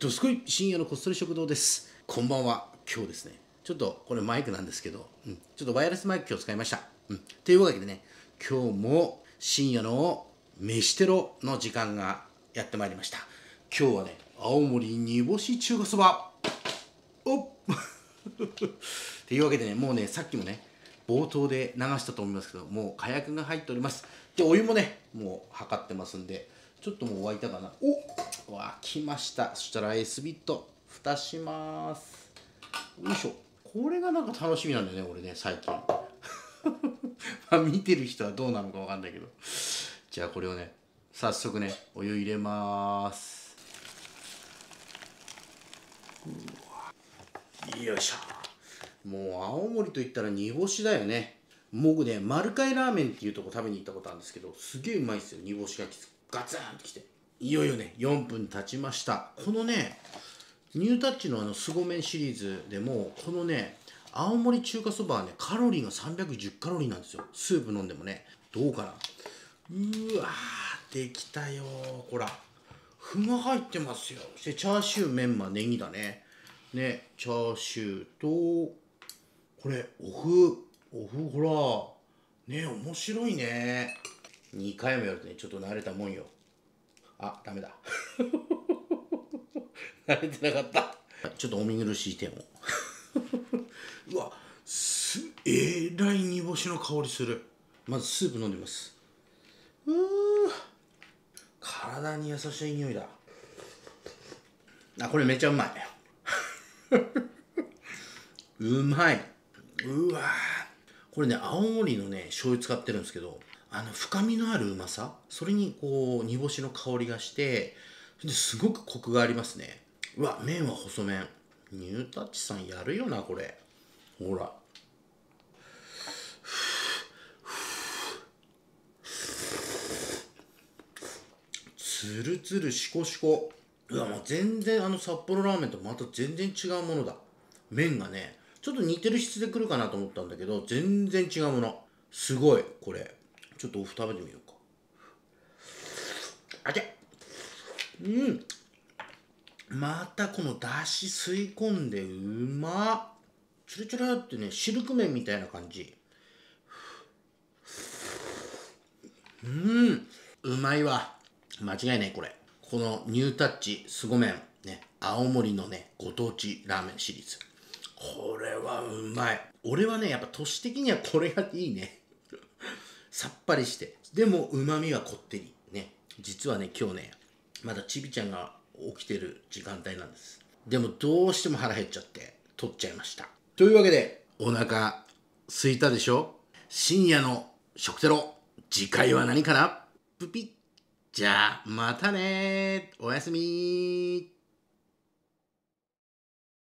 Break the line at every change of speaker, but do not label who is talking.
どすこい深夜のこっそり食堂です。こんばんは。今日ですね。ちょっとこれマイクなんですけど、うん、ちょっとワイヤレスマイク今日使いました、うん、というわけでね今日も深夜の飯テロの時間がやってまいりました。今日はね青森煮干し中華そば。おっ。っていうわけでねもうねさっきもね冒頭で流したと思いますけどもう火薬が入っております。でお湯もねもう測ってますんでちょっともう沸いたかな。お。沸きました。そしたら S ビット。蓋します。よいしょ。これがなんか楽しみなんだよね俺ね最近。まあ見てる人はどうなのかわかんないけど。じゃあこれをね早速ねお湯入れます。よいしょ。もう青森といったら煮干しだよね。僕ね丸貝ラーメンっていうとこ食べに行ったことあるんですけどすげえうまいですよ煮干しがガツンときて。いよいよね4分経ちました。このねニュータッチのあの凄麺シリーズでもこのね青森中華そばはねカロリーが310カロリーなんですよ。スープ飲んでもね。どうかな。うわできたよほら。麩が入ってますよ。そしてチャーシューメンマネギだね。ねチャーシューとこれお麩。お麩ほら。ね面白いね。2回もやるとねちょっと慣れたもんよ。あダメだ。慣れてなかった。ちょっとお見苦しい点を。うわすえらい煮干しの香りする。まずスープ飲んでみます。うー体に優しい匂いだ。あこれめっちゃうまい。うまい。うわ。これね青森のね醤油使ってるんですけどあの深みのあるうまさそれにこう煮干しの香りがしてすごくコクがありますね。うわ麺は細麺。ニュータッチさんやるよなこれ。ほら。つるつるしこしこうわもう全然あの札幌ラーメンとまた全然違うものだ。麺がねちょっと似てる質でくるかなと思ったんだけど全然違うもの。すごいこれ。ちょっとお麩食べてみようか。あけうん。またこのだし吸い込んでうま。っチュルチュルってねシルク麺みたいな感じ。うん。うまいわ。間違いないこれ。このニュータッチすご麺。ね。青森のねご当地ラーメンシリーズ。これはうまい。俺はねやっぱ年的にはこれがいいねさっぱりして。でもうまみはこってり。ね。実はね今日ねまだちびちゃんが起きてる時間帯なんです。でもどうしても腹減っちゃって取っちゃいました。というわけでお腹すいたでしょ？深夜の食テロ。次回は何かな？プピッ。じゃあまたねおやすみ